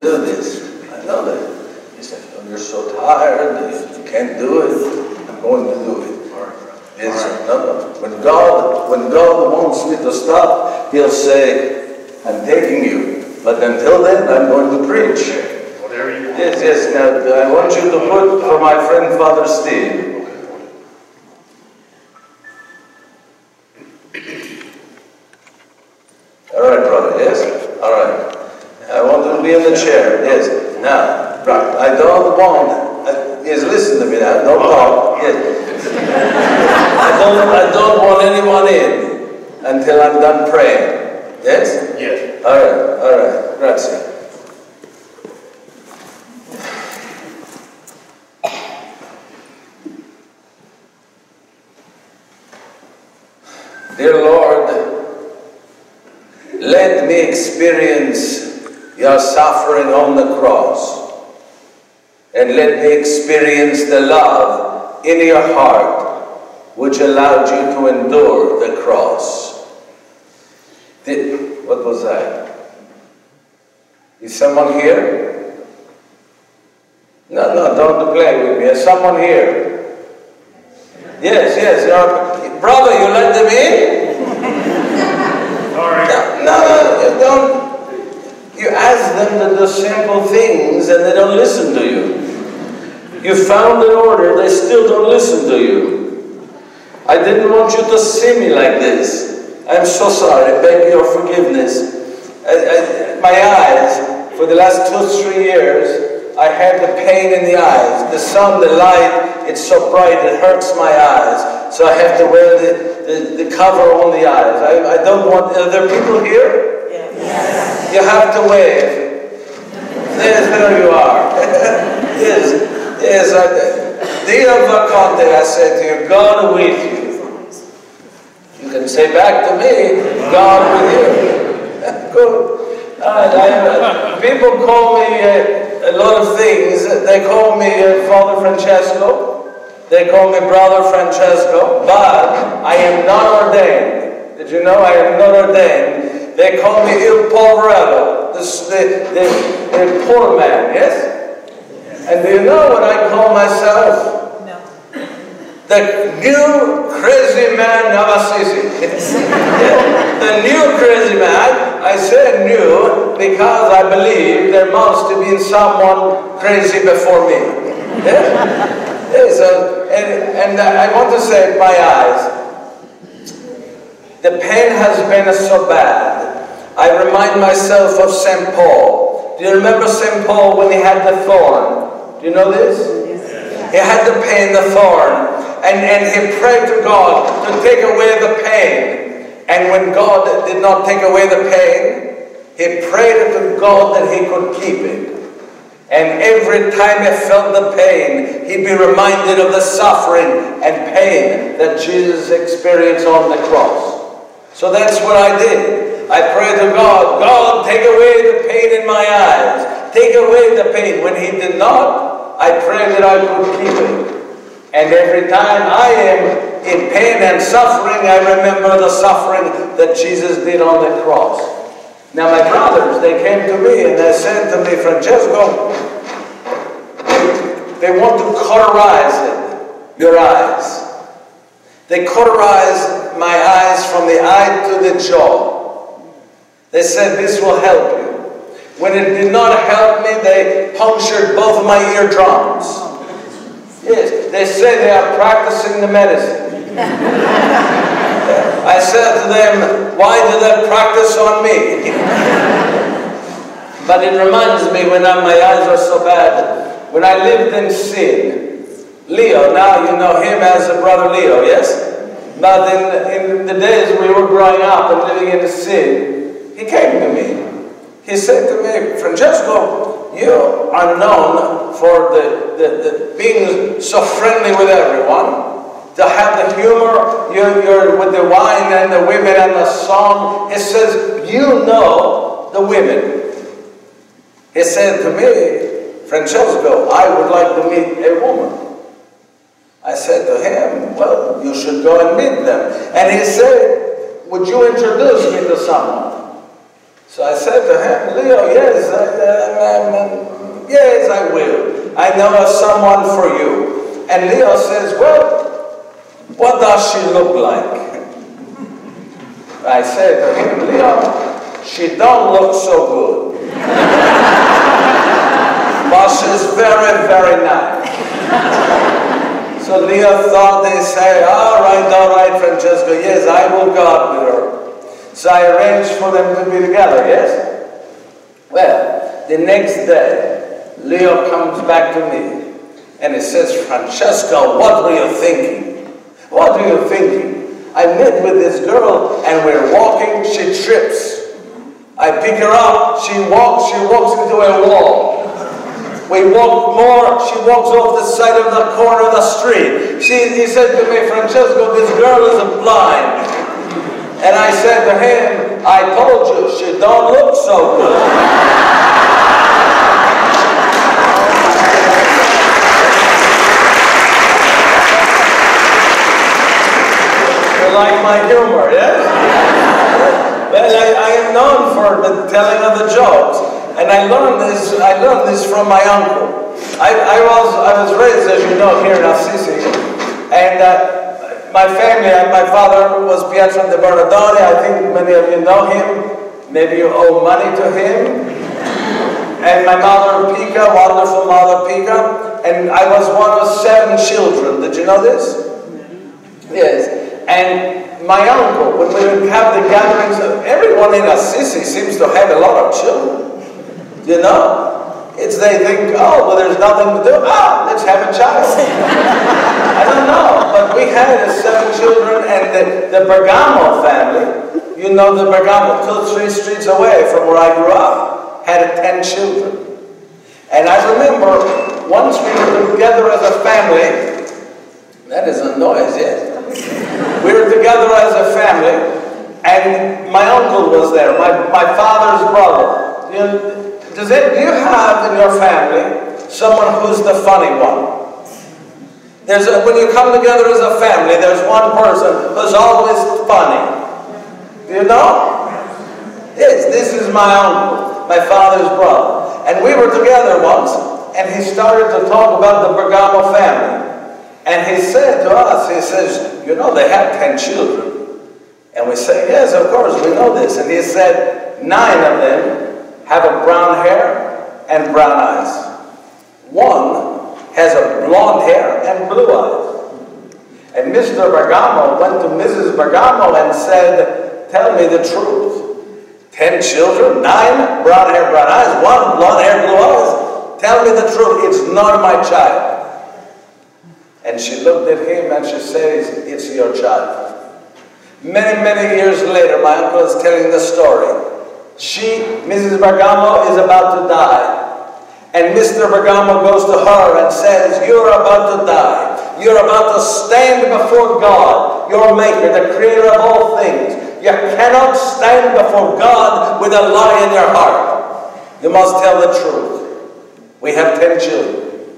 do this. I know that. He said, oh, you're so tired, you can't do it. I'm going to do it. Yes, no, no. When God, when God wants me to stop, He'll say, I'm taking you. But until then, I'm going to preach. Well, you go. Yes, yes. Now, I want you to put for my friend Father Steve. In the chair. Yes. Now, right. I don't want. Uh, yes, listen to me now. Don't talk. Yes. I don't. I don't want anyone in until I'm done praying. Yes. Yes. All right. All right. Grazie. Dear Lord, let me experience your suffering on the cross. And let me experience the love in your heart which allowed you to endure the cross. Did, what was that? Is someone here? No, no, don't play with me. Is someone here? Yes, yes. brother, you let them in? Sorry. No, no, you don't. You ask them to do simple things and they don't listen to you. You found an order, they still don't listen to you. I didn't want you to see me like this. I'm so sorry. I beg your forgiveness. I, I, my eyes, for the last two, three years, I had the pain in the eyes. The sun, the light, it's so bright, it hurts my eyes. So I have to wear the, the, the cover on the eyes. I, I don't want, are there people here? You have to wave. Yes, there you are. yes, yes. I, Dio Vacante, I said to you, God with you. You can say back to me, God with you. Good. Right, I, people call me uh, a lot of things. They call me uh, Father Francesco. They call me Brother Francesco. But I am not ordained. Did you know I am not ordained? They call me Il Poverello, the, the, the, the poor man, yes? And do you know what I call myself? No. The new crazy man of Assisi. Yeah, the new crazy man. I said new because I believe there must have been someone crazy before me. Yes, yes uh, and, and I want to say my eyes. The pain has been so bad. I remind myself of St. Paul. Do you remember St. Paul when he had the thorn? Do you know this? He had the pain, the thorn, and, and he prayed to God to take away the pain. And when God did not take away the pain, he prayed to God that he could keep it. And every time he felt the pain, he'd be reminded of the suffering and pain that Jesus experienced on the cross. So that's what I did. I pray to God, God, take away the pain in my eyes. Take away the pain. When he did not, I pray that I could keep it. And every time I am in pain and suffering, I remember the suffering that Jesus did on the cross. Now my brothers, they came to me and they said to me, Francesco, they want to cauterize it, your eyes. They cauterized my eyes from the eye to the jaw. They said this will help you. When it did not help me, they punctured both of my eardrums. Yes, they say they are practicing the medicine. I said to them, why do they practice on me? but it reminds me when my eyes are so bad, when I lived in sin, Leo, now you know him as a brother Leo, yes? But in, in the days we were growing up and living in sin, he came to me. He said to me, Francesco, you are known for the, the, the being so friendly with everyone, to have the humor, you're, you're with the wine and the women and the song. He says, you know the women. He said to me, Francesco, I would like to meet a woman. I said to him, well, you should go and meet them. And he said, would you introduce me to someone? So I said to him, Leo, yes, I, uh, I'm, Yes, I will. I know someone for you. And Leo says, Well, what does she look like? I said to him, Leo, she don't look so good. but she's very, very nice. so Leo thought they say, all right, all right, Francesco, yes, I will go out with her. So I arranged for them to be together, yes? Well, the next day, Leo comes back to me and he says, Francesco, what were you thinking? What were you thinking? I met with this girl and we're walking, she trips. I pick her up, she walks, she walks into a wall. We walk more, she walks off the side of the corner of the street. She, he said to me, Francesco, this girl is blind. And I said to him, I told you, she don't look so good. Like my humor, yes? well, I, I am known for the telling of the jokes. And I learned this, I learned this from my uncle. I, I, was, I was raised, as you know, here in Assisi. And uh, my family, my father was Pietro de Bernardone. I think many of you know him. Maybe you owe money to him. And my mother, Pica, wonderful mother, Pica. And I was one of seven children. Did you know this? Yes. And my uncle, when we would have the gatherings, everyone in Assisi seems to have a lot of children. You know? It's they think, oh, well, there's nothing to do. Ah, let's have a child. I don't know, but we had seven children, and the, the Bergamo family, you know the Bergamo, two, three streets away from where I grew up, had ten children. And I remember once we were together as a family, that is a noise, yes? We were together as a family, and my uncle was there, my, my father's brother. You know, does it, do you have in your family someone who's the funny one? There's a, when you come together as a family, there's one person who's always funny. You know? Yes, this is my uncle, my father's brother. And we were together once, and he started to talk about the Bergamo family. And he said to us, he says, you know, they have 10 children. And we say, yes, of course, we know this. And he said, nine of them have a brown hair and brown eyes. One has a blonde hair and blue eyes. And Mr. Bergamo went to Mrs. Bergamo and said, tell me the truth. Ten children, nine brown hair, brown eyes, one blonde hair, blue eyes. Tell me the truth, it's not my child. And she looked at him and she says, It's your child. Many, many years later, my uncle is telling the story. She, Mrs. Bergamo, is about to die. And Mr. Bergamo goes to her and says, You're about to die. You're about to stand before God, your maker, the creator of all things. You cannot stand before God with a lie in your heart. You must tell the truth. We have ten children.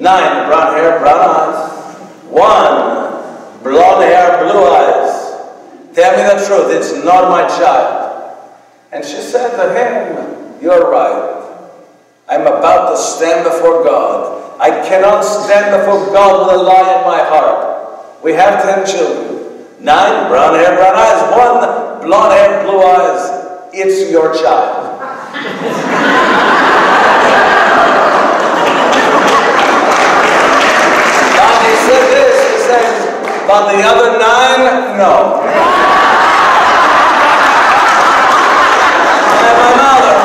Nine brown hair, brown eyes. One blonde hair, blue eyes. Tell me the truth, it's not my child. And she said to him, You're right. I'm about to stand before God. I cannot stand before God with a lie in my heart. We have ten children. Nine brown hair, brown eyes. One blonde hair, blue eyes. It's your child. but the other nine, no. And my mother,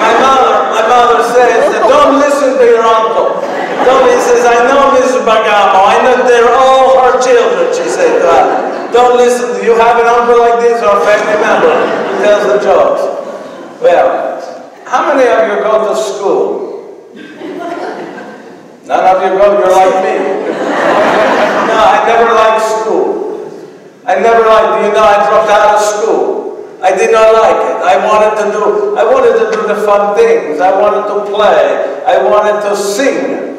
my mother, my mother says, don't listen to your uncle. Don't, he says, I know Mrs. Bergamo, I know they're all her children, she said to her. Don't listen, you have an uncle like this or a family member who tells the jokes? Well, how many of you go to school? None of you go, you're like me. no, I never liked school. I never liked, you know, I dropped out of school. I did not like it. I wanted to do, I wanted to do the fun things. I wanted to play. I wanted to sing.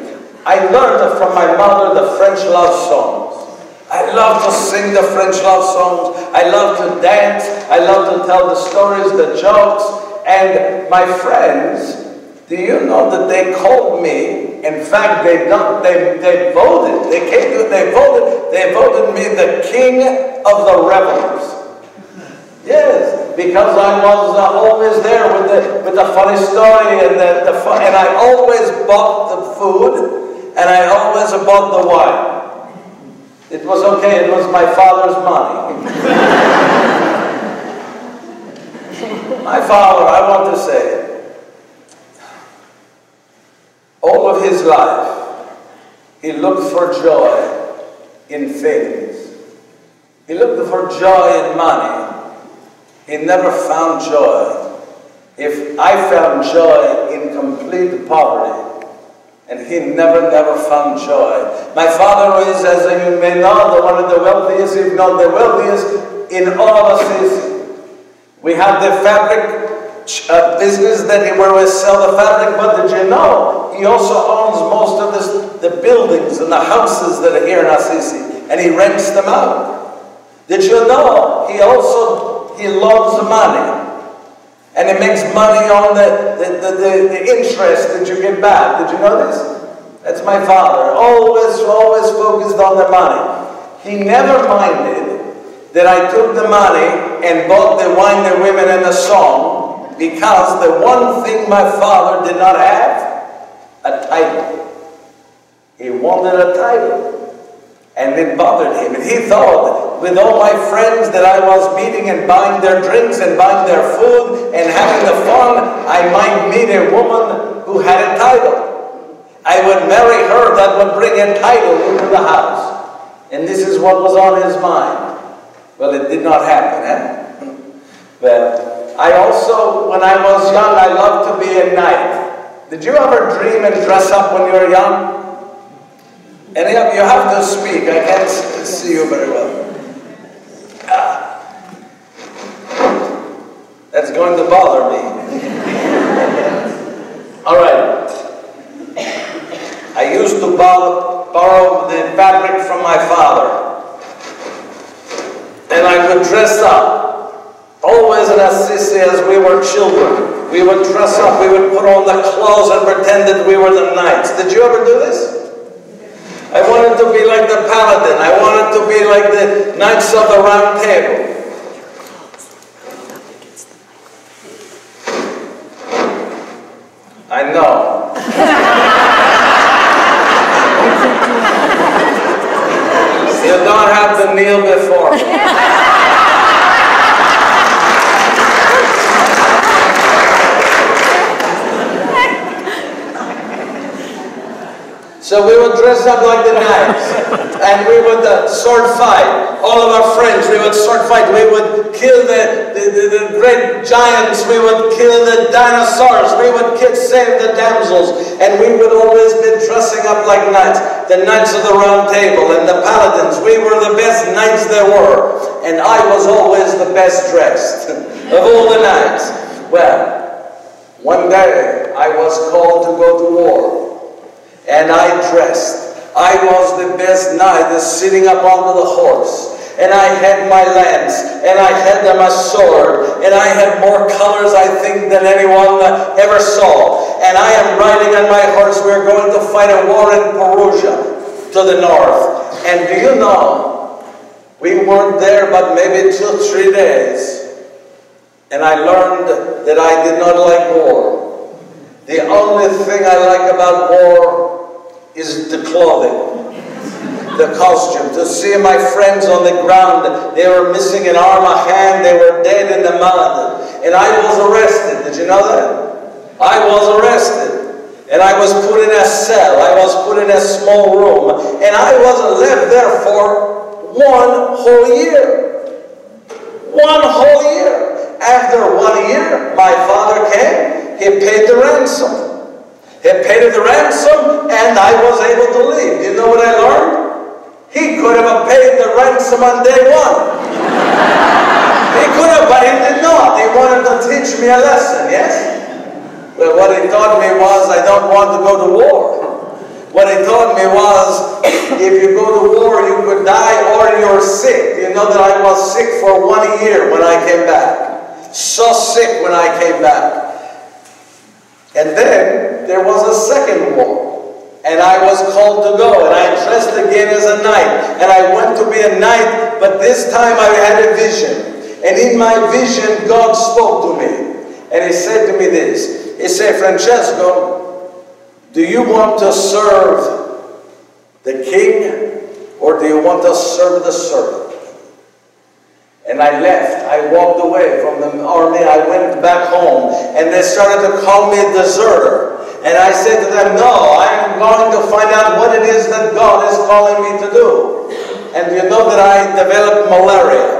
I learned from my mother the French love songs. I love to sing the French love songs. I love to dance. I love to tell the stories, the jokes. And my friends Do you know that they called me? In fact, they they, they voted. They came to they voted. They voted me the king of the revelers. Yes, because I was uh, always there with the with the funny story and the, the fun, and I always bought the food and I always bought the wine. It was okay. It was my father's money. my father, I want to say, all of his life, he looked for joy in things. He looked for joy in money. He never found joy. If I found joy in complete poverty, and he never, never found joy. My father is, as you may know, the one of the wealthiest, if not the wealthiest, in all of us. We have the fabric uh, business that he, where we sell the fabric, but did you know he also owns most of this, the buildings and the houses that are here in Assisi, and he rents them out. Did you know he also he loves money? And it makes money on the, the, the, the, the interest that you get back. Did you know this? That's my father. Always, always focused on the money. He never minded that I took the money and bought the wine, the women, and the song because the one thing my father did not have a title. He wanted a title. And it bothered him. And he thought, with all my friends that I was meeting and buying their drinks and buying their food and having the fun, I might meet a woman who had a title. I would marry her that would bring a title into the house. And this is what was on his mind. Well, it did not happen, eh? Well, I also, when I was young, I loved to be a knight. Did you ever dream and dress up when you were young? Of you have to speak. I can't see you very well. That's going to bother me. All right. I used to borrow, borrow the fabric from my father. And I would dress up, always in Assisi as we were children. We would dress up, we would put on the clothes and pretend that we were the knights. Did you ever do this? I wanted to be like the paladin. I wanted to be like the knights of the round table. I know. you don't have to kneel before. So we would dress up like the knights, and we would uh, sword fight. All of our friends, we would sword fight. We would kill the, the, the, the great giants. We would kill the dinosaurs. We would kill, save the damsels. And we would always be dressing up like knights. The knights of the round table and the paladins. We were the best knights there were. And I was always the best dressed of all the knights. Well, one day I was called to go to war and I dressed. I was the best knight sitting up on the horse. And I had my lance, and I had my sword, and I had more colors, I think, than anyone ever saw. And I am riding on my horse. We're going to fight a war in Perugia to the north. And do you know, we weren't there but maybe two, three days. And I learned that I did not like war. The only thing I like about war is the clothing, the costume. To see my friends on the ground, they were missing an arm, a hand, they were dead in the mountain. And I was arrested. Did you know that? I was arrested. And I was put in a cell. I was put in a small room. And I was left there for one whole year. One whole year. After one year, my father came. He paid the ransom. He paid the ransom, and I was able to leave. You know what I learned? He could have paid the ransom on day one. he could have, but he did not. He wanted to teach me a lesson, yes? Well, what he taught me was I don't want to go to war. What he taught me was if you go to war, you could die or you're sick. You know that I was sick for one year when I came back. So sick when I came back. And then there was a second war. And I was called to go, and I dressed again as a knight. And I went to be a knight, but this time I had a vision. And in my vision, God spoke to me. And He said to me this He said, Francesco, do you want to serve the king, or do you want to serve the servant? And I left. I walked away from the army. I went back home. And they started to call me a deserter. And I said to them, no, I'm going to find out what it is that God is calling me to do. And you know that I developed malaria.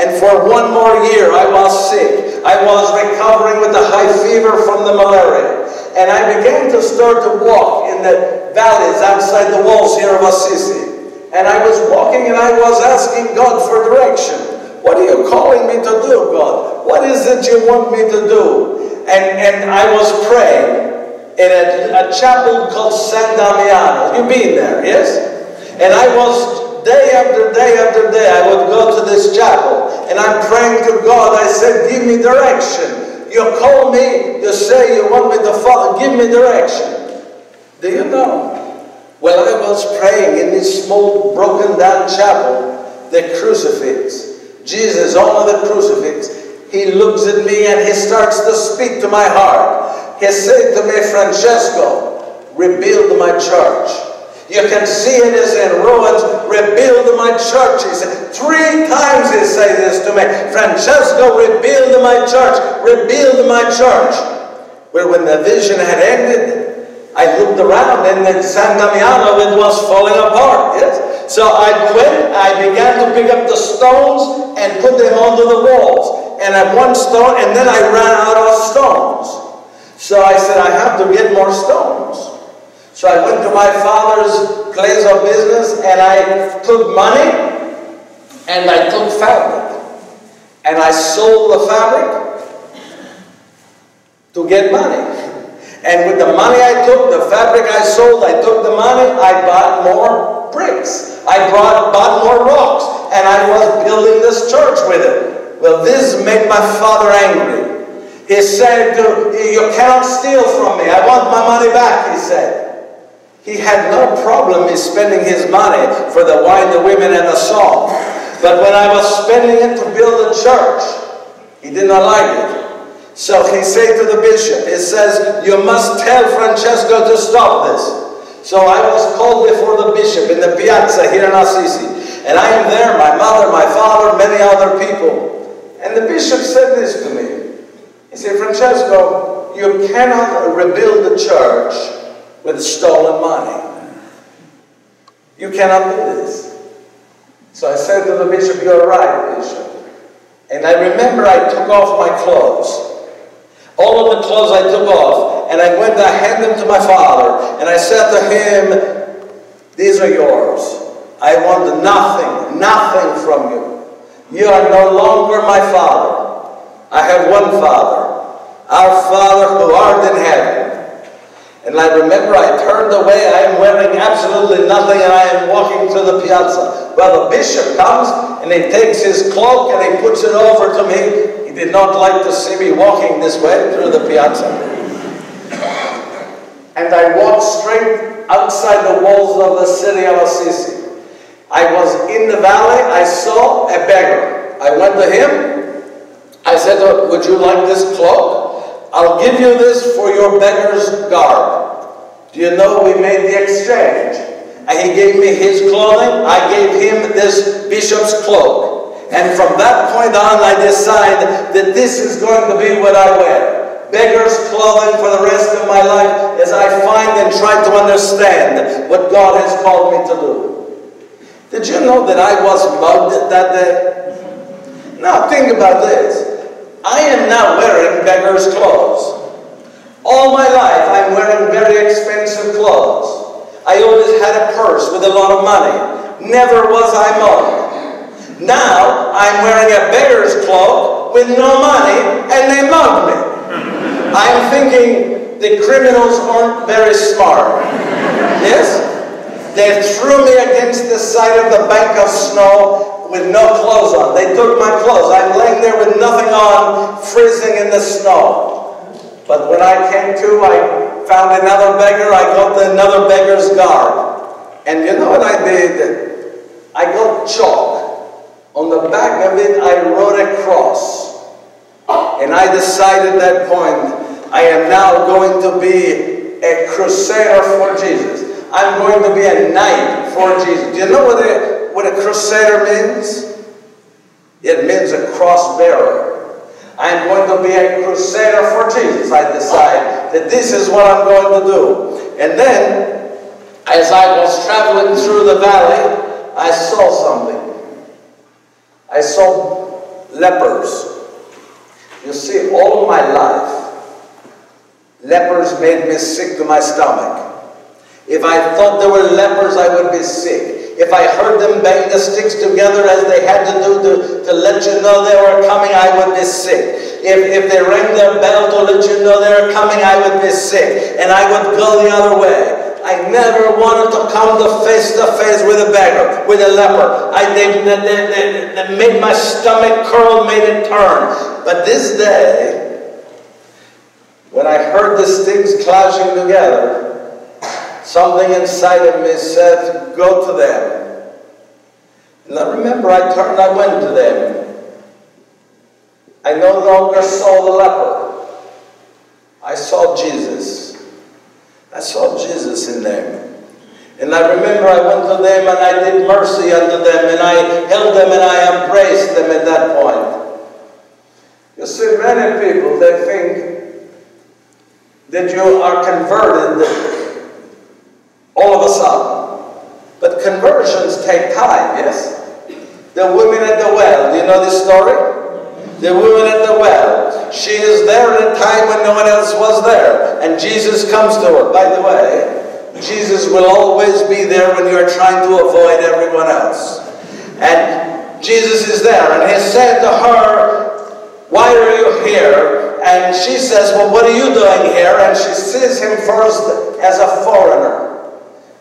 And for one more year, I was sick. I was recovering with a high fever from the malaria. And I began to start to walk in the valleys outside the walls here of Assisi. And I was walking and I was asking God for direction. What are you calling me to do, God? What is it you want me to do? And, and I was praying in a, a chapel called San Damiano. You've been there, yes? And I was, day after day after day, I would go to this chapel. And I'm praying to God. I said, give me direction. You call me, you say you want me to follow, give me direction. Do you know? Well, I was praying in this small broken down chapel, the crucifix, Jesus on the crucifix, he looks at me and he starts to speak to my heart. He said to me, Francesco, rebuild my church. You can see it is in ruins. Rebuild my church. He said, three times he said this to me. Francesco, rebuild my church. Rebuild my church. Where when the vision had ended, I looked around and in San Damiano it was falling apart. Yes? So I went, I began to pick up the stones and put them onto the walls. And at one stone, and then I ran out of stones. So I said, I have to get more stones. So I went to my father's place of business and I took money and I took fabric. And I sold the fabric to get money. And with the money I took, the fabric I sold, I took the money, I bought more bricks. I brought, bought more rocks. And I was building this church with it. Well, this made my father angry. He said, You cannot steal from me. I want my money back, he said. He had no problem in spending his money for the wine, the women, and the song. But when I was spending it to build a church, he did not like it. So he said to the bishop, he says, you must tell Francesco to stop this. So I was called before the bishop in the piazza here in Assisi. And I am there, my mother, my father, many other people. And the bishop said this to me. He said, Francesco, you cannot rebuild the church with stolen money. You cannot do this. So I said to the bishop, You're right, bishop. And I remember I took off my clothes. All of the clothes I took off, and I went I handed them to my father, and I said to him, These are yours. I want nothing, nothing from you. You are no longer my father. I have one father, our Father who art in heaven. And I remember I turned away, I am wearing absolutely nothing, and I am walking to the piazza. Well, the bishop comes and he takes his cloak and he puts it over to me. Did not like to see me walking this way through the piazza. And I walked straight outside the walls of the city of Assisi. I was in the valley, I saw a beggar. I went to him. I said, oh, Would you like this cloak? I'll give you this for your beggar's garb. Do you know we made the exchange? And he gave me his clothing, I gave him this bishop's cloak. And from that point on, I decide that this is going to be what I wear. Beggar's clothing for the rest of my life as I find and try to understand what God has called me to do. Did you know that I was mugged that day? Now think about this. I am now wearing beggar's clothes. All my life I'm wearing very expensive clothes. I always had a purse with a lot of money. Never was I mugged. Now I'm wearing a beggar's cloak with no money and they mug me. I'm thinking the criminals aren't very smart. Yes? They threw me against the side of the bank of snow with no clothes on. They took my clothes. I'm laying there with nothing on, freezing in the snow. But when I came to, I found another beggar, I got another beggar's garb. And you know what I did? I got chalk. On the back of it, I wrote a cross. And I decided at that point, I am now going to be a crusader for Jesus. I'm going to be a knight for Jesus. Do you know what a, what a crusader means? It means a cross bearer. I'm going to be a crusader for Jesus. I decide that this is what I'm going to do. And then, as I was traveling through the valley, I saw something. I saw lepers. You see, all my life, lepers made me sick to my stomach. If I thought there were lepers, I would be sick. If I heard them bang the sticks together as they had to do to, to let you know they were coming, I would be sick. If, if they rang their bell to let you know they were coming, I would be sick. And I would go the other way. I never wanted to come to face to face with a beggar, with a leper. I, they, they, they, they made my stomach curl, made it turn. But this day, when I heard the sticks clashing together, Something inside of me said, go to them. And I remember I turned, I went to them. I no longer saw the leper. I saw Jesus. I saw Jesus in them. And I remember I went to them and I did mercy unto them and I held them and I embraced them at that point. You see, many people, they think that you are converted all of a sudden. But conversions take time, yes? The women at the well, do you know this story? The woman at the well. She is there at a time when no one else was there. And Jesus comes to her. By the way, Jesus will always be there when you're trying to avoid everyone else. And Jesus is there. And he said to her, Why are you here? And she says, Well, what are you doing here? And she sees him first as a foreigner.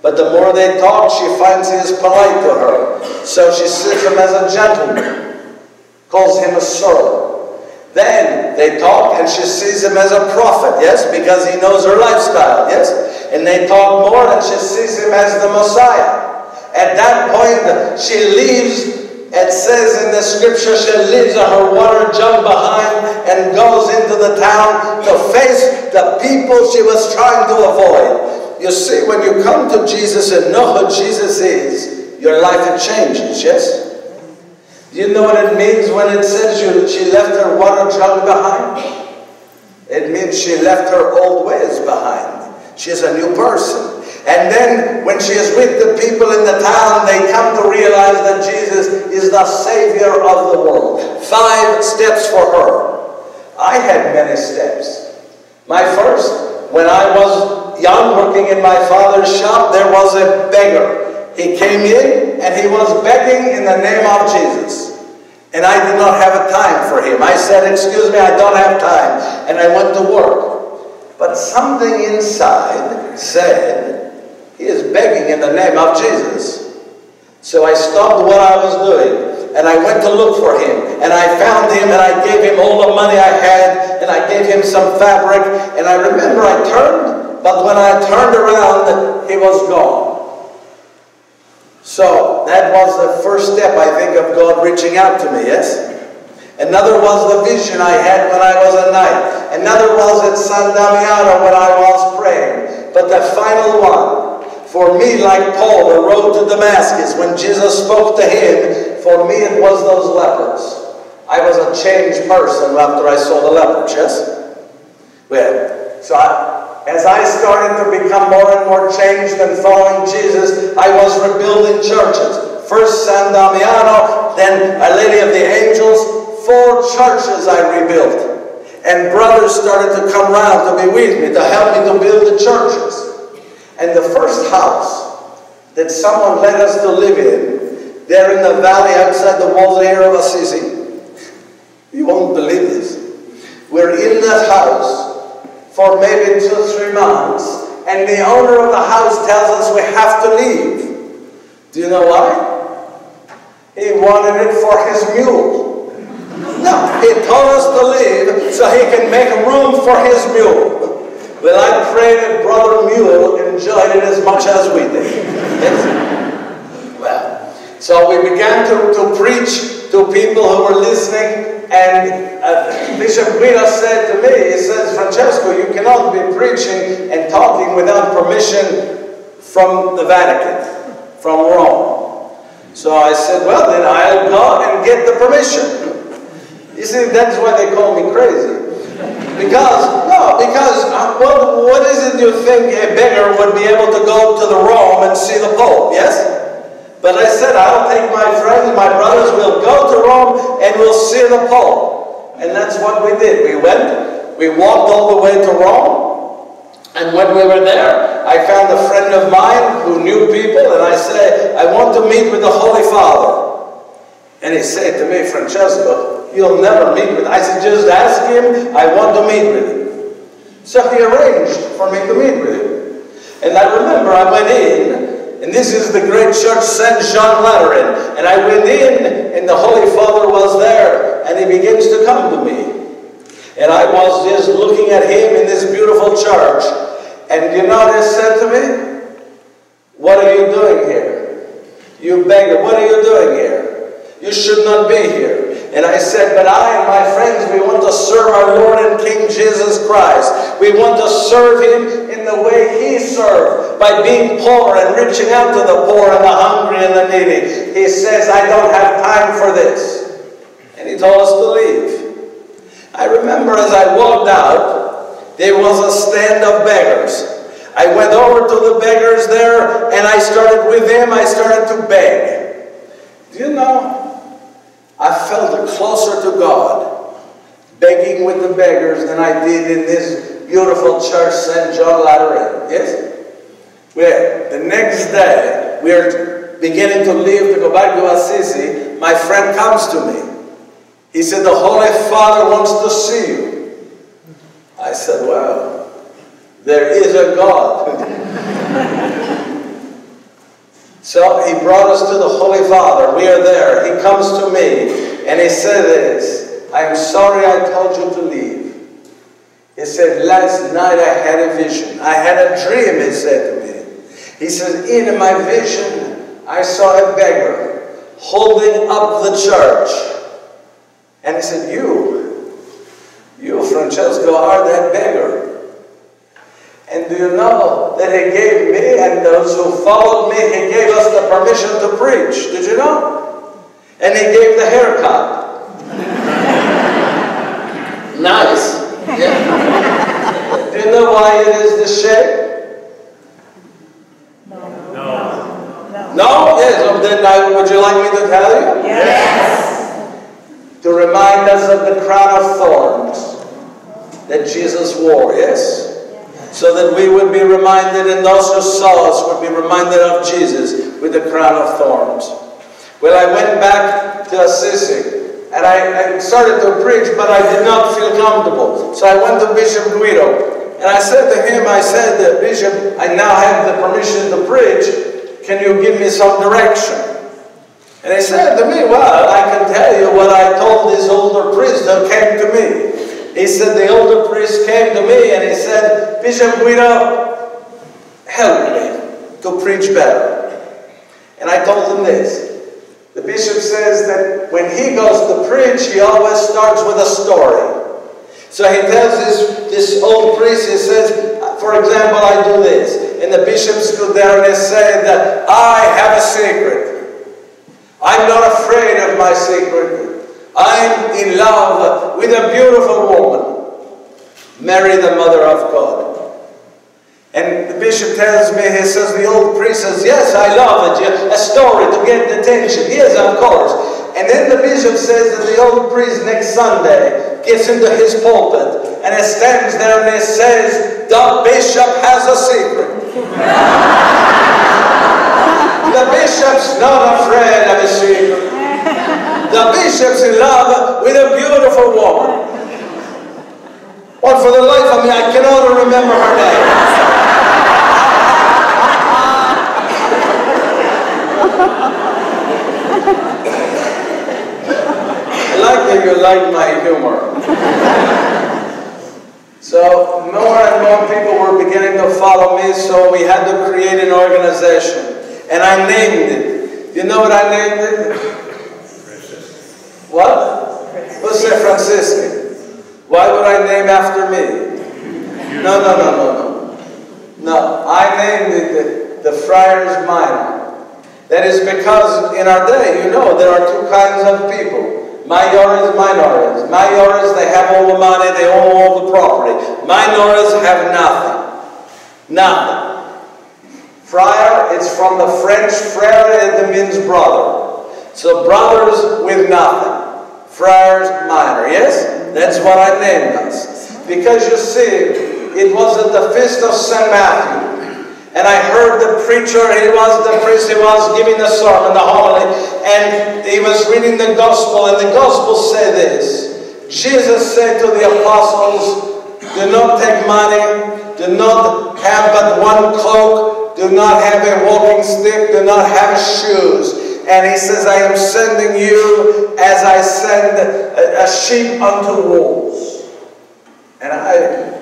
But the more they talk, she finds he is polite to her. So she sees him as a gentleman, calls him a servant. Then they talk and she sees him as a prophet, yes, because he knows her lifestyle, yes. And they talk more and she sees him as the Messiah. At that point, she leaves it says in the scripture she leaves her water jug behind and goes into the town to face the people she was trying to avoid. You see, when you come to Jesus and know who Jesus is, your life changes, yes? Do you know what it means when it says she left her water jug behind? It means she left her old ways behind. She's a new person. And then when she is with the people in the town, they come to realize that Jesus is the Savior of the world. Five steps for her. I had many steps. My first, when I was young, working in my father's shop, there was a beggar. He came in and he was begging in the name of Jesus. And I did not have a time for him. I said, excuse me, I don't have time. And I went to work. But something inside said, he is begging in the name of Jesus. So I stopped what I was doing and I went to look for him. And I found him and I gave him all the money I had and I gave him some fabric. And I remember I turned but when I turned around, he was gone. So that was the first step, I think, of God reaching out to me, yes? Another was the vision I had when I was a knight. Another was at San Damiano when I was praying. But the final one, for me, like Paul, the road to Damascus, when Jesus spoke to him, for me it was those lepers. I was a changed person after I saw the lepers, yes? Well, so I, as I started to become more and more changed and following Jesus, I was rebuilding churches. First San Damiano, then Our Lady of the Angels. Four churches I rebuilt. And brothers started to come around to be with me, to help me to build the churches. And the first house that someone let us to live in, there in the valley outside the walls here of Assisi, you won't believe this. We're in that house for maybe two, three months, and the owner of the house tells us we have to leave. Do you know why? He wanted it for his mule. No, he told us to leave so he can make room for his mule. Well, I pray that Brother Mule enjoyed it as much as we did. Yes? Well, so we began to, to preach to people who were listening, and uh, Bishop Guido said to me, he says, Francesco, you cannot be preaching and talking without permission from the Vatican, from Rome. So I said, well, then I'll go and get the permission. You see, that's why they call me crazy. Because, no, because uh, what, what is it you think a beggar would be able to go to the Rome and see the Pope, yes? But I said, I'll take my friends, my brothers, we'll go to Rome and we'll see the Pope. And that's what we did. We went, we walked all the way to Rome, and when we were there, I found a friend of mine who knew people, and I said, I want to meet with the Holy Father. And he said to me, Francesco, you'll never meet with him. I said, just ask him, I want to meet with him. So he arranged for me to meet with him. And I remember I went in, and this is the great church St. John Lateran. And I went in, and the Holy Father was there, and he begins to come to me. And I was just looking at him in this beautiful church. And you know he said to me? What are you doing here? You beggar, what are you doing here? You should not be here. And I said, but I and my friends, we want to serve our Lord and King Jesus Christ. We want to serve Him the way He served, by being poor and reaching out to the poor and the hungry and the needy. He says, I don't have time for this. And He told us to leave. I remember as I walked out, there was a stand of beggars. I went over to the beggars there and I started with them, I started to beg. Do you know? I felt closer to God begging with the beggars than I did in this beautiful church, St. John Lateran. Yes? Well, the next day, we are beginning to leave to go back to Assisi. My friend comes to me. He said, The Holy Father wants to see you. I said, Well, there is a God. So he brought us to the Holy Father. We are there. He comes to me and he said this I am sorry I told you to leave. He said, Last night I had a vision. I had a dream, he said to me. He said, In my vision, I saw a beggar holding up the church. And he said, You, you, Francesco, are that beggar. And do you know that he gave me and those who followed me, he gave us the permission to preach. Did you know? And he gave the haircut. nice. Do you know why it is this shape? No. No? Yes. So then I, would you like me to tell you? Yes. To remind us of the crown of thorns that Jesus wore, yes? so that we would be reminded, and those who saw us would be reminded of Jesus with the crown of thorns. Well, I went back to Assisi, and I, I started to preach, but I did not feel comfortable. So I went to Bishop Guido, and I said to him, I said, Bishop, I now have the permission to preach. Can you give me some direction? And he said to me, well, I can tell you what I told this older priest that came to me. He said, the older priest came to me and he said, Bishop Guido, help me to preach better. And I told him this. The bishop says that when he goes to preach, he always starts with a story. So he tells this, this old priest, he says, for example, I do this. And the bishop stood there and he said that I have a secret. I'm not afraid of my secret. I'm in love with a beautiful woman. Mary, the mother of God. And the bishop tells me, he says, the old priest says, yes, I love it. A story to get attention. Yes, of course. And then the bishop says that the old priest next Sunday gets into his pulpit and he stands there and he says, the bishop has a secret. the bishop's not afraid of a secret. The bishop's in love with a beautiful woman. But for the life of me, I cannot remember her name. I like that you like my humor. So more and and more people were beginning to follow me, so we had to create an organization. And I named it. You know what I named it? What? Who said Franciscan? Why would I name after me? No, no, no, no, no. No, I named it the, the Friars Minor. That is because in our day, you know, there are two kinds of people. Mayores, minorities. Mayores, they have all the money, they own all the property. Minorities have nothing. Nothing. Friar, it's from the French frere, it means brother. So brothers with nothing. Friars minor, yes? That's what I named us. Because you see, it was at the feast of St. Matthew. And I heard the preacher, he was the priest, he was giving the sermon, the homily, and he was reading the gospel, and the gospel said this. Jesus said to the apostles, do not take money, do not have but one cloak, do not have a walking stick, do not have shoes. And he says, I am sending you as I send a, a sheep unto wolves. And I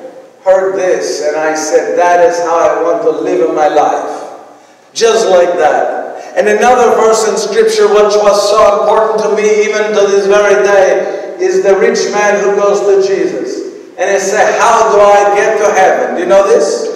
heard this and I said, that is how I want to live in my life. Just like that. And another verse in scripture which was so important to me even to this very day is the rich man who goes to Jesus. And he said, how do I get to heaven? Do you know this?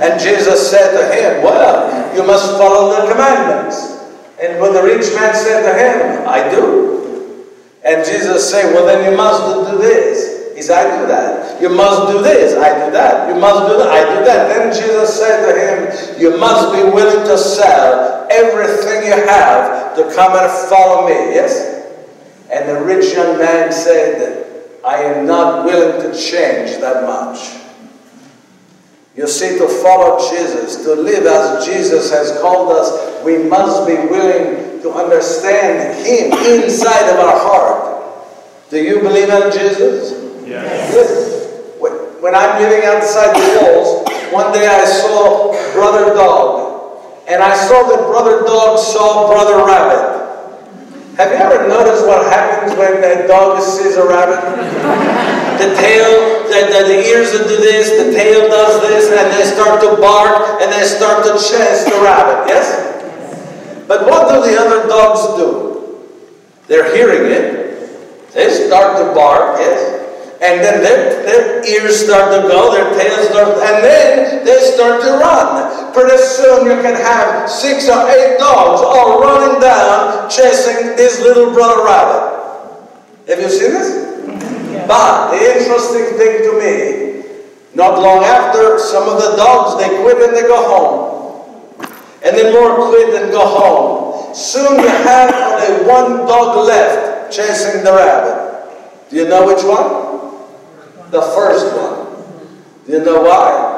And Jesus said to him, well, you must follow the commandments. And when the rich man said to him, I do. And Jesus said, well, then you must do this. He said, I do that. You must do this. I do that. You must do that. I do that. Then Jesus said to him, You must be willing to sell everything you have to come and follow me. Yes? And the rich young man said, I am not willing to change that much. You see, to follow Jesus, to live as Jesus has called us, we must be willing to understand Him inside of our heart. Do you believe in Jesus? Yes. When I'm living outside the walls, one day I saw Brother Dog. And I saw that Brother Dog saw Brother Rabbit. Have you ever noticed what happens when a dog sees a rabbit? The tail, the, the, the ears do this, the tail does this, and they start to bark, and they start to chase the rabbit, yes? But what do the other dogs do? They're hearing it. They start to bark, yes? And then their, their ears start to go, their tails start, and then they start to run. Pretty soon you can have six or eight dogs all running down chasing this little brother rabbit. Have you seen this? But the interesting thing to me, not long after, some of the dogs, they quit and they go home. And then more quit and go home. Soon you have only one dog left chasing the rabbit. Do you know which one? The first one. Do you know why?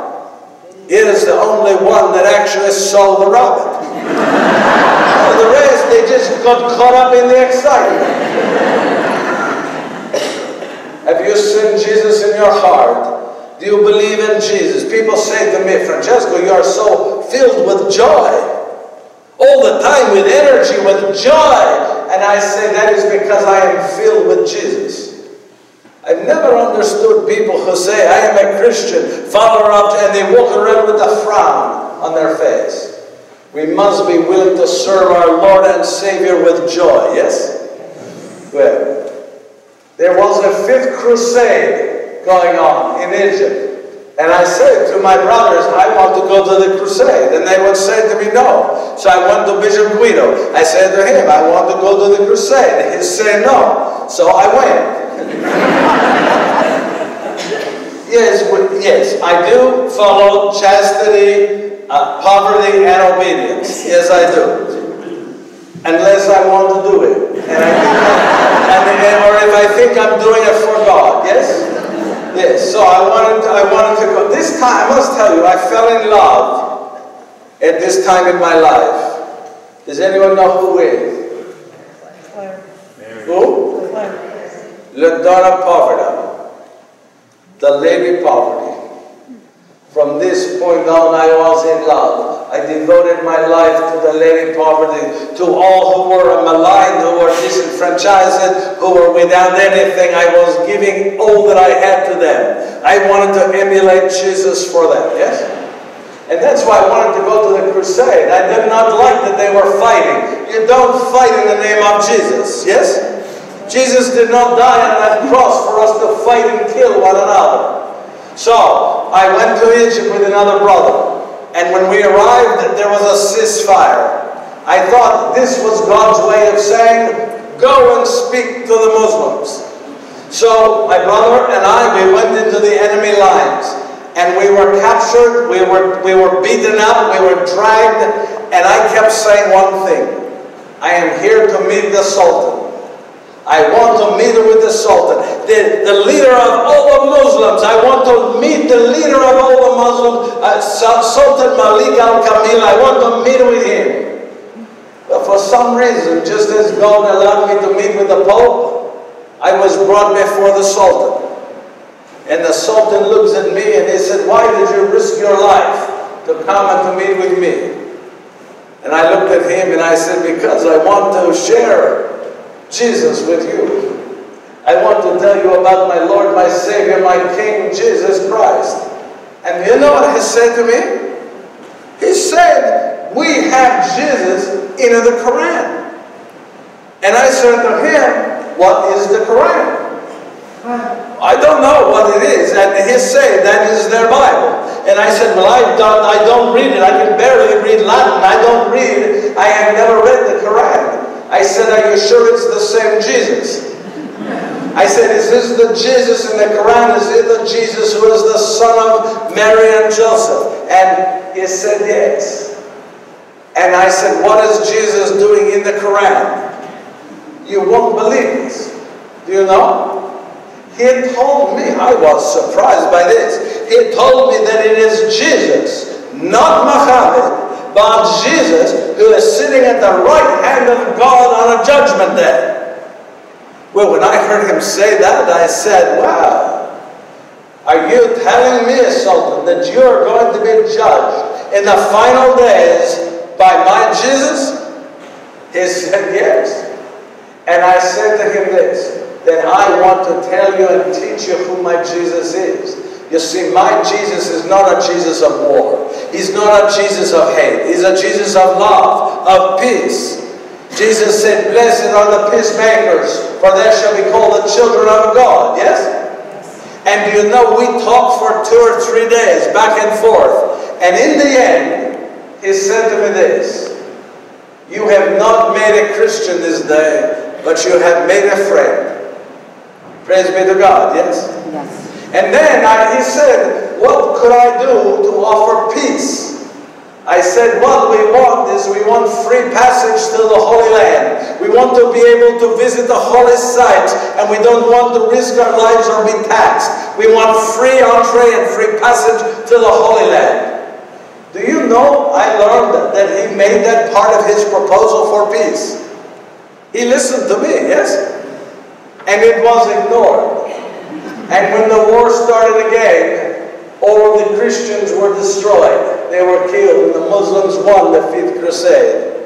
It is the only one that actually saw the rabbit. For the rest, they just got caught up in the excitement. Have you seen Jesus in your heart? Do you believe in Jesus? People say to me, Francesco, you are so filled with joy. All the time with energy, with joy. And I say that is because I am filled with Jesus. I've never understood people who say, I am a Christian, follower of, and they walk around with a frown on their face. We must be willing to serve our Lord and Savior with joy, yes? Well, there was a fifth crusade going on in Egypt. And I said to my brothers, I want to go to the crusade. And they would say to me, no. So I went to Bishop Guido. I said to him, I want to go to the crusade. He said no. So I went. yes, yes, I do follow chastity, uh, poverty, and obedience. Yes, I do. Unless I want to do it. And I think and, or if I think I'm doing it for God. Yes? Yes. So I wanted, to, I wanted to go. This time, I must tell you, I fell in love at this time in my life. Does anyone know who is? Claire. Who? The Lady Poverty. From this point on, I was in love. I devoted my life to the lady poverty, to all who were maligned, who were disenfranchised, who were without anything. I was giving all that I had to them. I wanted to emulate Jesus for them, yes? And that's why I wanted to go to the crusade. I did not like that they were fighting. You don't fight in the name of Jesus, yes? Jesus did not die on that cross for us to fight and kill one another. So, I went to Egypt with another brother. And when we arrived, there was a ceasefire. I thought this was God's way of saying, go and speak to the Muslims. So my brother and I, we went into the enemy lines. And we were captured, we were, we were beaten up, we were dragged, and I kept saying one thing. I am here to meet the Sultan. I want to meet with the Sultan, the, the leader of all the Muslims. I want to meet the leader of all the Muslims, uh, Sultan Malik al-Kamil. I want to meet with him. But for some reason, just as God allowed me to meet with the Pope, I was brought before the Sultan. And the Sultan looks at me and he said, why did you risk your life to come and to meet with me? And I looked at him and I said, because I want to share Jesus with you. I want to tell you about my Lord, my Savior, my King, Jesus Christ. And you know what he said to me? He said, we have Jesus in the Quran. And I said to him, what is the Quran? I don't know what it is. And he said, that is their Bible. And I said, well, I don't, I don't read it. I can barely read Latin. I don't read. I have never read the Quran. I said, are you sure it's the same Jesus? I said, is this the Jesus in the Quran? Is it the Jesus who is the son of Mary and Joseph? And he said, yes. And I said, what is Jesus doing in the Quran? You won't believe this. Do you know? He told me, I was surprised by this. He told me that it is Jesus, not Muhammad, but Jesus who is sitting at the right hand of God on a judgment day. Well, when I heard him say that, I said, wow, are you telling me, Sultan, that you are going to be judged in the final days by my Jesus? He said, yes. And I said to him this, then I want to tell you and teach you who my Jesus is. You see, my Jesus is not a Jesus of war. He's not a Jesus of hate. He's a Jesus of love, of peace. Jesus said, Blessed are the peacemakers, for they shall be called the children of God. Yes? And you know, we talked for two or three days, back and forth. And in the end, he said to me this, You have not made a Christian this day, but you have made a friend. Praise be to God, yes? Yes. And then I, he said, what could I do to offer peace? I said, what we want is we want free passage to the Holy Land. We want to be able to visit the holy sites and we don't want to risk our lives or be taxed. We want free entree and free passage to the Holy Land. Do you know, I learned that he made that part of his proposal for peace. He listened to me, yes? And it was ignored. And when the war started again, all the Christians were destroyed. They were killed, and the Muslims won the Fifth Crusade.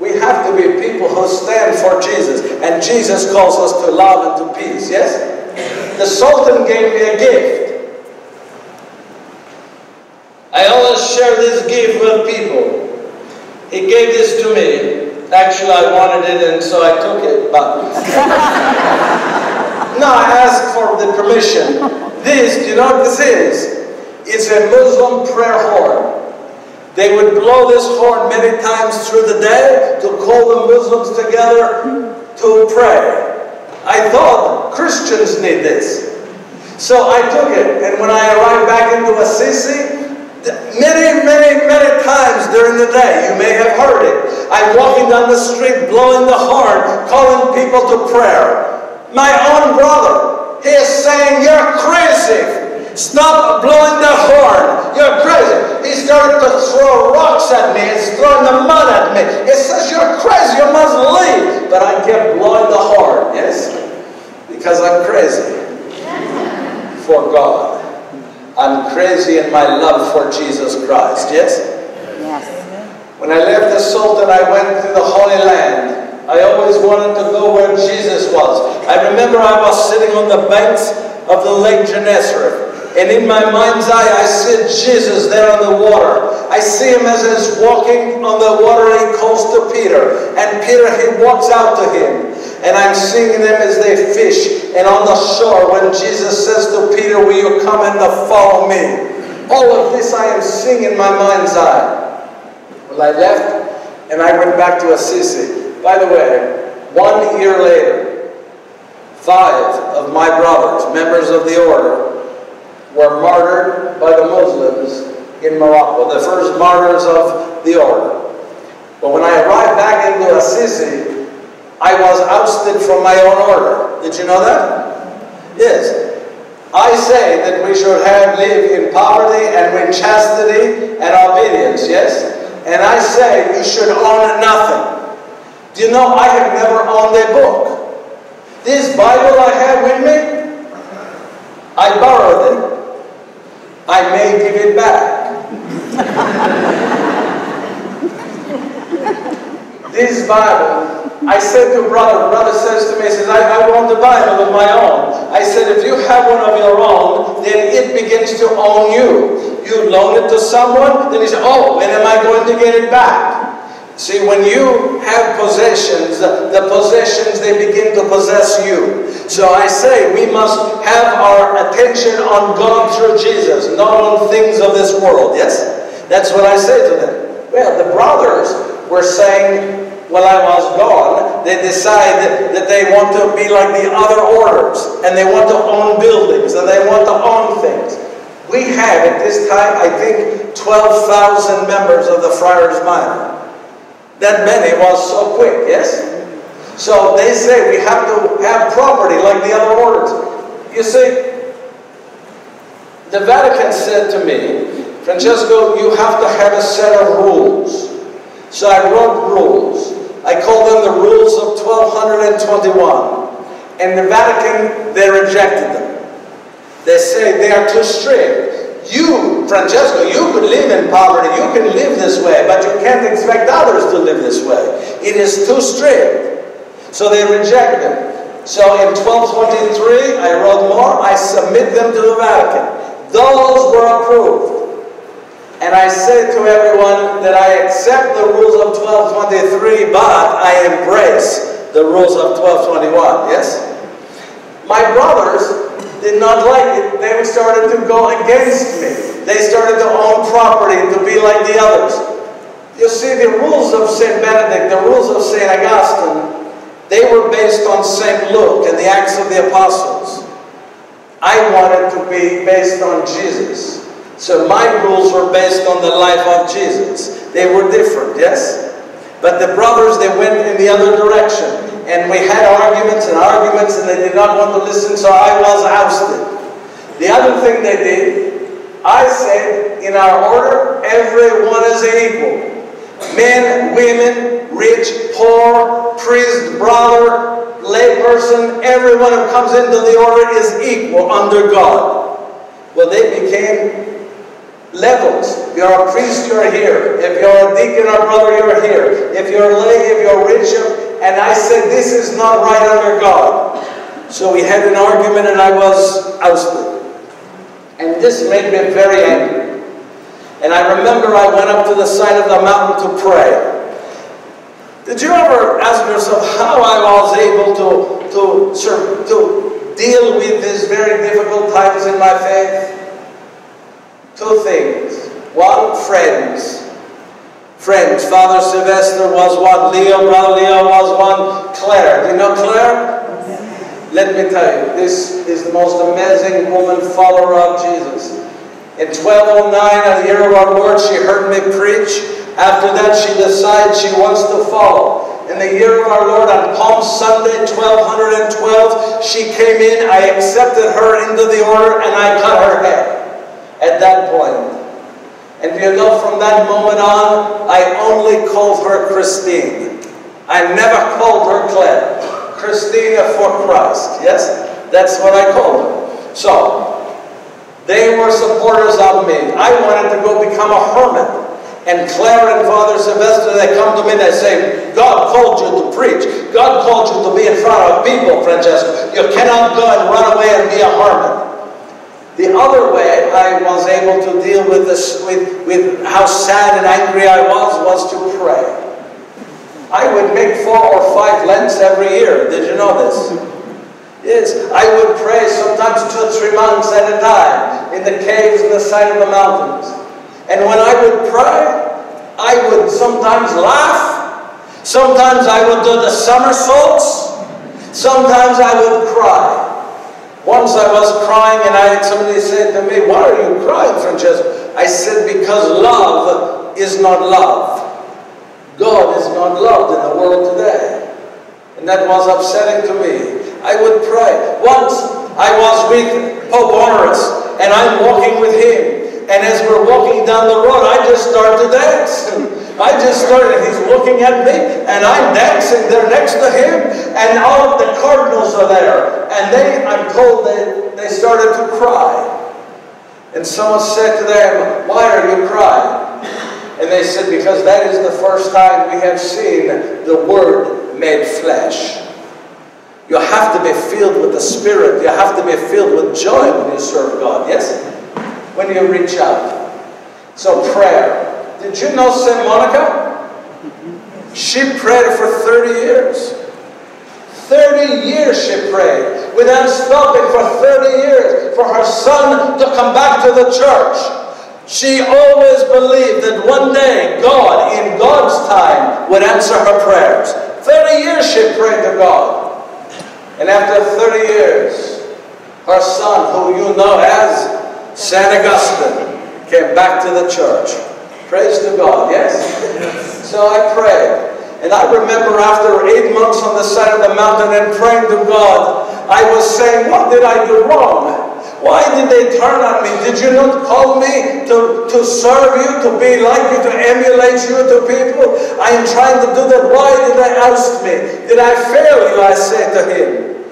We have to be people who stand for Jesus. And Jesus calls us to love and to peace, yes? The Sultan gave me a gift. I always share this gift with people. He gave this to me. Actually, I wanted it, and so I took it, but... No, I asked for the permission. This, do you know what this is? It's a Muslim prayer horn. They would blow this horn many times through the day to call the Muslims together to pray. I thought Christians need this. So I took it, and when I arrived back into Assisi, many, many, many times during the day, you may have heard it. I'm walking down the street blowing the horn, calling people to prayer. My own brother, he is saying, you're crazy. Stop blowing the horn. You're crazy. He's going to throw rocks at me. He's throwing the mud at me. He says, you're crazy. You must leave. But I kept blowing the horn. Yes? Because I'm crazy for God. I'm crazy in my love for Jesus Christ. Yes? Yes? When I left the Sultan, I went to the Holy Land. I always wanted to go where Jesus was. I remember I was sitting on the banks of the Lake Gennesaret. And in my mind's eye, I see Jesus there on the water. I see him as he's walking on the water and he calls to Peter. And Peter, he walks out to him. And I'm seeing them as they fish. And on the shore, when Jesus says to Peter, Will you come and follow me? All of this I am seeing in my mind's eye. Well, I left and I went back to Assisi. By the way, one year later, five of my brothers, members of the order, were martyred by the Muslims in Morocco, the first martyrs of the order. But when I arrived back into Assisi, I was ousted from my own order. Did you know that? Yes. I say that we should have live in poverty and with chastity and obedience, yes? And I say you should own nothing. Do you know I have never owned a book? This Bible I have with me, I borrowed it I may give it back. this Bible, I said to brother, brother says to me, says, I, I want the Bible of my own. I said, if you have one of your own, then it begins to own you. You loan it to someone, then he says, oh, when am I going to get it back? See, when you have possessions, the possessions, they begin to possess you. So I say we must have our attention on God through Jesus, not on things of this world. Yes? That's what I say to them. Well, the brothers were saying, while I was gone, they decide that they want to be like the other orders, and they want to own buildings, and they want to own things. We have at this time, I think, 12,000 members of the Friars Minor. That many was so quick, yes? So they say we have to have property like the other orders. You see, the Vatican said to me, Francesco, you have to have a set of rules. So I wrote rules. I call them the rules of 1221. And the Vatican, they rejected them. They say they are too strict. You, Francesco, you could live in poverty. You can live this way, but you can't expect others to live this way. It is too strict. So they reject them. So in 1223, I wrote more. I submit them to the Vatican. Those were approved. And I said to everyone that I accept the rules of 1223, but I embrace the rules of 1221. Yes? My brothers did not like it, they started to go against me. They started to own property to be like the others. You see, the rules of St. Benedict, the rules of St. Augustine, they were based on St. Luke and the Acts of the Apostles. I wanted to be based on Jesus. So my rules were based on the life of Jesus. They were different, yes? But the brothers, they went in the other direction and we had arguments and arguments and they did not want to listen, so I was ousted. The other thing they did, I said, in our order, everyone is equal. Men, women, rich, poor, priest, brother, layperson, everyone who comes into the order is equal under God. Well, they became levels. If you're a priest, you're here. If you're a deacon or brother, you're here. If you're lay, if you're rich, and I said, this is not right under God. So we had an argument and I was ousted. And this made me very angry. And I remember I went up to the side of the mountain to pray. Did you ever ask yourself how I was able to, to, to deal with these very difficult times in my faith? Two things. One, friends. Friends, Father Sylvester was one, Leo, Brother Leo was one, Claire. Do you know Claire? Let me tell you, this is the most amazing woman follower of Jesus. In 1209, at the year of our Lord, she heard me preach. After that, she decided she wants to follow. In the year of our Lord, on Palm Sunday, 1212, she came in. I accepted her into the order and I cut her hair at that point. And you know, from that moment on, I only called her Christine. I never called her Claire. Christina for Christ. Yes? That's what I called her. So, they were supporters of me. I wanted to go become a hermit. And Claire and Father Sylvester, they come to me, and they say, God called you to preach. God called you to be in front of people, Francesco. You cannot go and run away and be a hermit. The other way I was able to deal with this, with, with how sad and angry I was, was to pray. I would make four or five Lents every year. Did you know this? Yes, I would pray sometimes two or three months at a time in the caves in the side of the mountains. And when I would pray, I would sometimes laugh. Sometimes I would do the somersaults. Sometimes I would cry. Once I was crying and I had somebody say to me, why are you crying, Francesco? I said, because love is not love. God is not loved in the world today. And that was upsetting to me. I would pray. Once I was with Pope Honorius and I'm walking with him. And as we're walking down the road, I just start to dance. I just started, he's looking at me, and I'm dancing there next to him, and all of the cardinals are there. And they, I'm told, they, they started to cry. And someone said to them, Why are you crying? And they said, Because that is the first time we have seen the Word made flesh. You have to be filled with the Spirit. You have to be filled with joy when you serve God. Yes? when you reach out. So prayer. Did you know St. Monica? She prayed for 30 years. 30 years she prayed without stopping for 30 years for her son to come back to the church. She always believed that one day God, in God's time, would answer her prayers. 30 years she prayed to God. And after 30 years, her son, who you know as St. Augustine came back to the church. Praise to God, yes? So I prayed. And I remember after eight months on the side of the mountain and praying to God, I was saying, what did I do wrong? Why did they turn on me? Did you not call me to, to serve you, to be like you, to emulate you to people? I am trying to do that. Why did they oust me? Did I fail you? I said to him.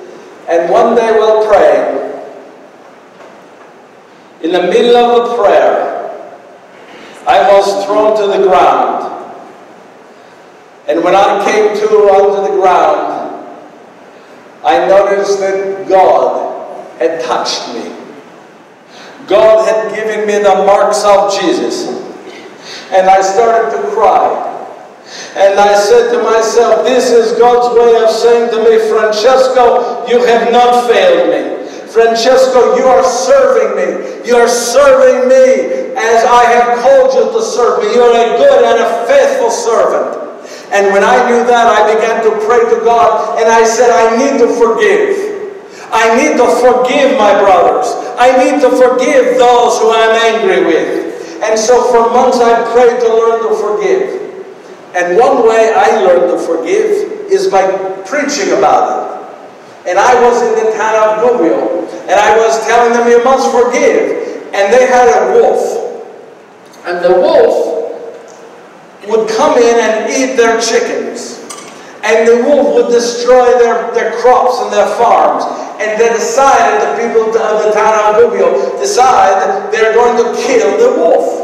And one day while praying, in the middle of a prayer, I was thrown to the ground. And when I came to onto the ground, I noticed that God had touched me. God had given me the marks of Jesus. And I started to cry. And I said to myself, this is God's way of saying to me, Francesco, you have not failed me. Francesco, you are serving me. You are serving me as I have called you to serve me. You are a good and a faithful servant. And when I knew that, I began to pray to God and I said, I need to forgive. I need to forgive my brothers. I need to forgive those who I'm angry with. And so for months I prayed to learn to forgive. And one way I learned to forgive is by preaching about it. And I was in the town of Gubbio, and I was telling them, you must forgive. And they had a wolf. And the wolf would come in and eat their chickens. And the wolf would destroy their, their crops and their farms. And they decided, the people of the town of Gubbio decide they're going to kill the wolf.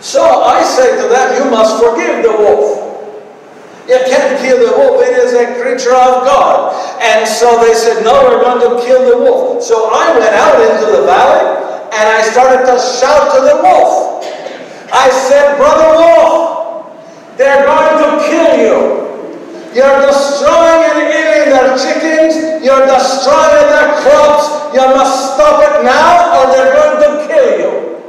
So I say to them, you must forgive the wolf. You can't kill the wolf. It is a creature of God. And so they said, no, we're going to kill the wolf. So I went out into the valley and I started to shout to the wolf. I said, Brother Wolf, they're going to kill you. You're destroying and eating their chickens. You're destroying their crops. You must stop it now or they're going to kill you.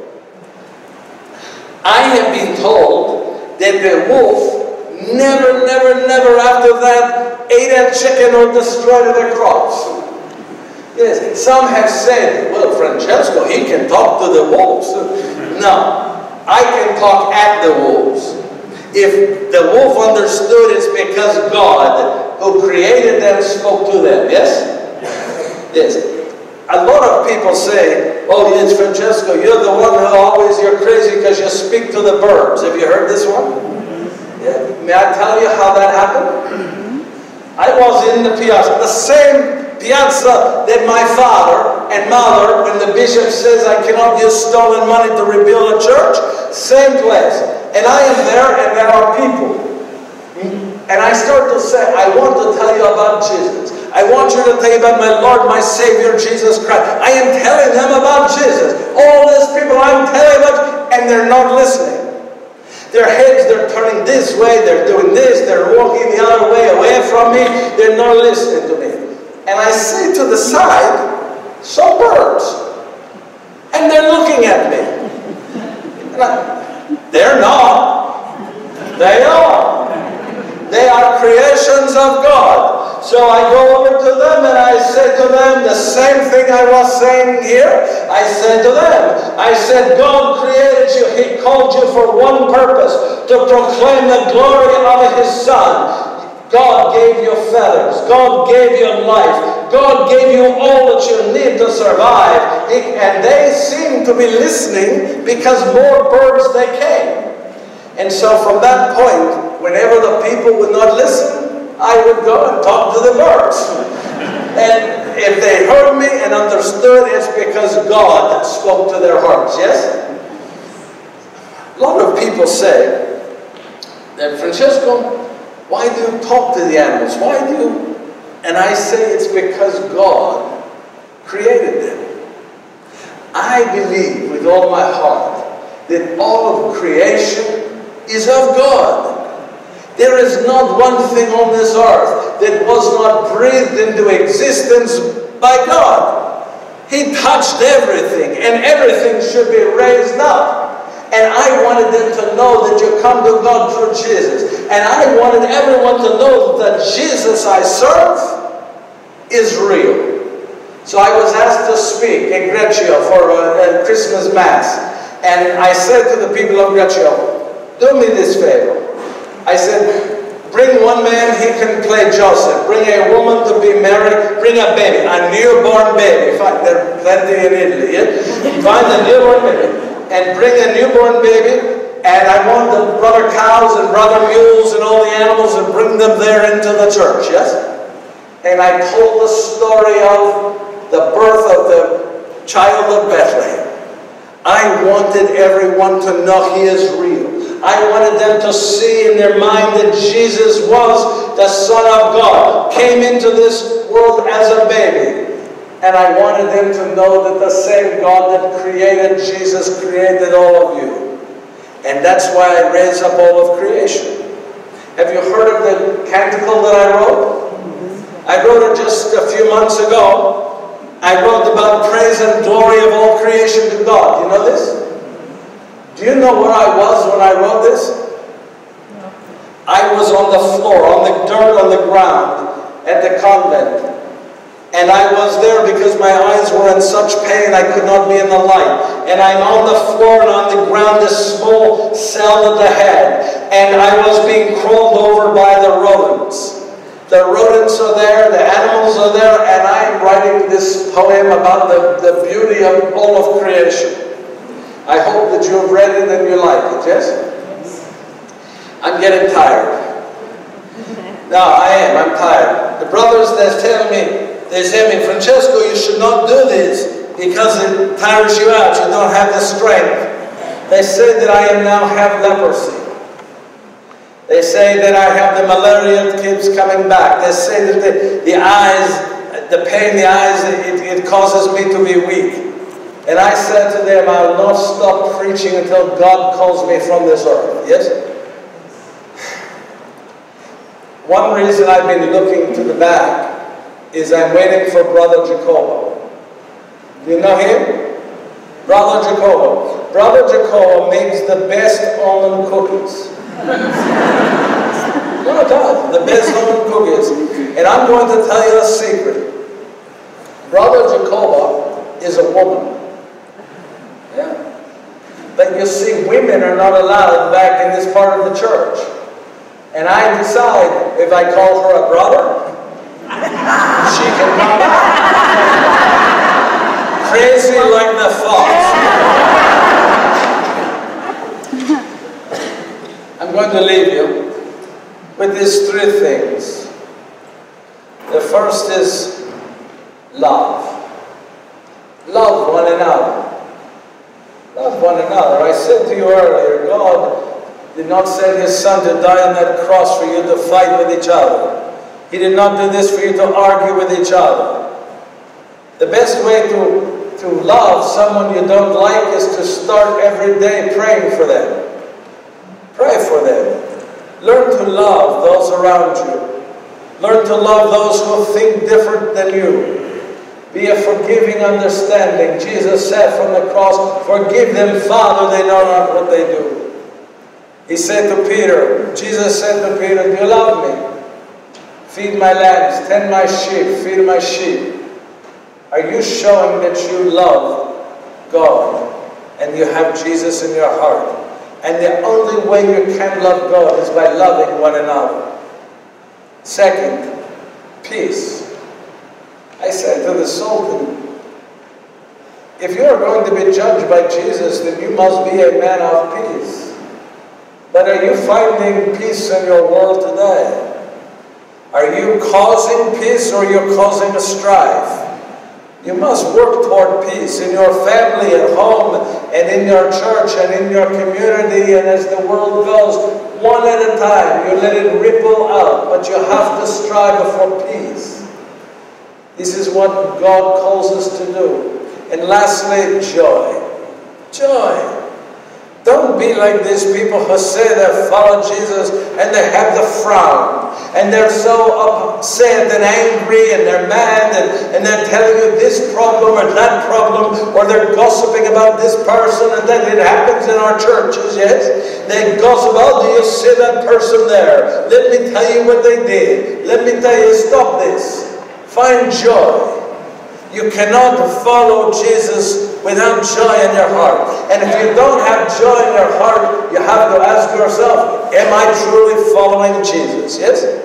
I have been told that the wolf never, never, never after that ate a chicken or destroyed their crops. Yes, some have said, well, Francesco, he can talk to the wolves. No, I can talk at the wolves. If the wolf understood, it's because God, who created them, spoke to them. Yes? Yes. A lot of people say, oh, yes, Francesco, you're the one who always, you're crazy because you speak to the birds. Have you heard this one? May I tell you how that happened? I was in the piazza, the same piazza that my father and mother, when the bishop says I cannot use stolen money to rebuild a church, same place. And I am there, and there are people. And I start to say, I want to tell you about Jesus. I want you to tell you about my Lord, my Savior, Jesus Christ. I am telling them about Jesus. All these people I'm telling about, and they're not listening. Their heads, they're turning this way, they're doing this, they're walking the other way away from me, they're not listening to me. And I see to the side some birds. And they're looking at me. I, they're not. They are. They are creations of God. So I go over to them and I say to them the same thing I was saying here. I said to them, I said, God created you. He called you for one purpose, to proclaim the glory of His Son. God gave you feathers. God gave you life. God gave you all that you need to survive. And they seem to be listening because more birds they came. And so from that point, whenever the people would not listen, I would go and talk to the birds. And if they heard me and understood, it's because God spoke to their hearts, yes? A lot of people say that, Francesco, why do you talk to the animals? Why do you? And I say it's because God created them. I believe with all my heart that all of creation is of God. There is not one thing on this earth that was not breathed into existence by God. He touched everything, and everything should be raised up. And I wanted them to know that you come to God through Jesus. And I wanted everyone to know that Jesus I serve is real. So I was asked to speak in Greccio for a, a Christmas Mass. And I said to the people of Greccio, do me this favor. I said, bring one man, he can play Joseph. Bring a woman to be married. Bring a baby, a newborn baby. Find, there are plenty in Italy. Yeah? Find a newborn baby. And bring a newborn baby. And I want the brother cows and brother mules and all the animals and bring them there into the church, yes? And I told the story of the birth of the child of Bethlehem. I wanted everyone to know he is real. I wanted them to see in their mind that Jesus was the Son of God, came into this world as a baby. And I wanted them to know that the same God that created Jesus created all of you. And that's why I raise up all of creation. Have you heard of the canticle that I wrote? I wrote it just a few months ago. I wrote about praise and glory of all creation to God. You know this? Do you know where I was when I wrote this? No. I was on the floor, on the dirt, on the ground at the convent. And I was there because my eyes were in such pain I could not be in the light. And I'm on the floor and on the ground, this small cell of the head. And I was being crawled over by the rodents. The rodents are there, the animals are there, and I'm writing this poem about the, the beauty of all of creation. I hope that you have read it and you like it, yes? I'm getting tired. No, I am, I'm tired. The brothers, they're telling me, they say me, Francesco, you should not do this because it tires you out. You don't have the strength. They say that I am now have leprosy. They say that I have the malaria keeps coming back. They say that the, the eyes, the pain in the eyes, it, it causes me to be weak. And I said to them, I will not stop preaching until God calls me from this earth. Yes? One reason I've been looking to the back is I'm waiting for Brother Jacobo. Do you know him? Brother Jacobo. Brother Jacobo makes the best almond cookies. no, does. The best almond cookies. And I'm going to tell you a secret. Brother Jacobo is a woman. But you see, women are not allowed back in this part of the church. And I decide if I call her a brother, she can come. Crazy like the fox. I'm going to leave you with these three things. The first is love. Love one another. Love one another. I said to you earlier, God did not send his son to die on that cross for you to fight with each other. He did not do this for you to argue with each other. The best way to, to love someone you don't like is to start every day praying for them. Pray for them. Learn to love those around you. Learn to love those who think different than you. Be a forgiving understanding. Jesus said from the cross, Forgive them, Father, they know not what they do. He said to Peter, Jesus said to Peter, Do you love me? Feed my lambs, tend my sheep, feed my sheep. Are you showing that you love God and you have Jesus in your heart? And the only way you can love God is by loving one another. Second, peace. I said to the Sultan, if you are going to be judged by Jesus, then you must be a man of peace. But are you finding peace in your world today? Are you causing peace or you're causing a strife? You must work toward peace in your family, at home, and in your church, and in your community, and as the world goes, one at a time. You let it ripple out, but you have to strive for peace. This is what God calls us to do. And lastly, joy. Joy. Don't be like these people who say they follow Jesus and they have the frown. And they're so upset and angry and they're mad and, and they're telling you this problem or that problem or they're gossiping about this person and then it happens in our churches, yes? They gossip, oh, do you see that person there? Let me tell you what they did. Let me tell you, stop this. Find joy. You cannot follow Jesus without joy in your heart. And if you don't have joy in your heart, you have to ask yourself, am I truly following Jesus? Yes?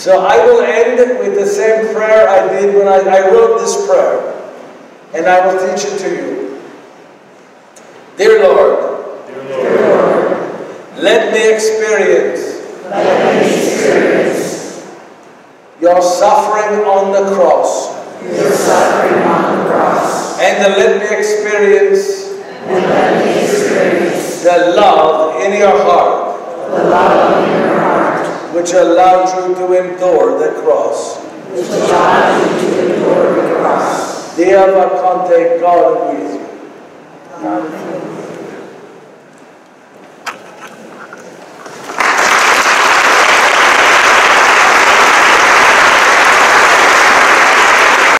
So I will end with the same prayer I did when I, I wrote this prayer. And I will teach it to you. Dear Lord, Dear Lord, let me experience let me experience your suffering on the cross. your suffering on the cross. And let me experience And let me experience the love in your heart the love in your heart, which allowed you to endure the cross. which allowed you to endure the cross. Dear Vakante, God with you. God,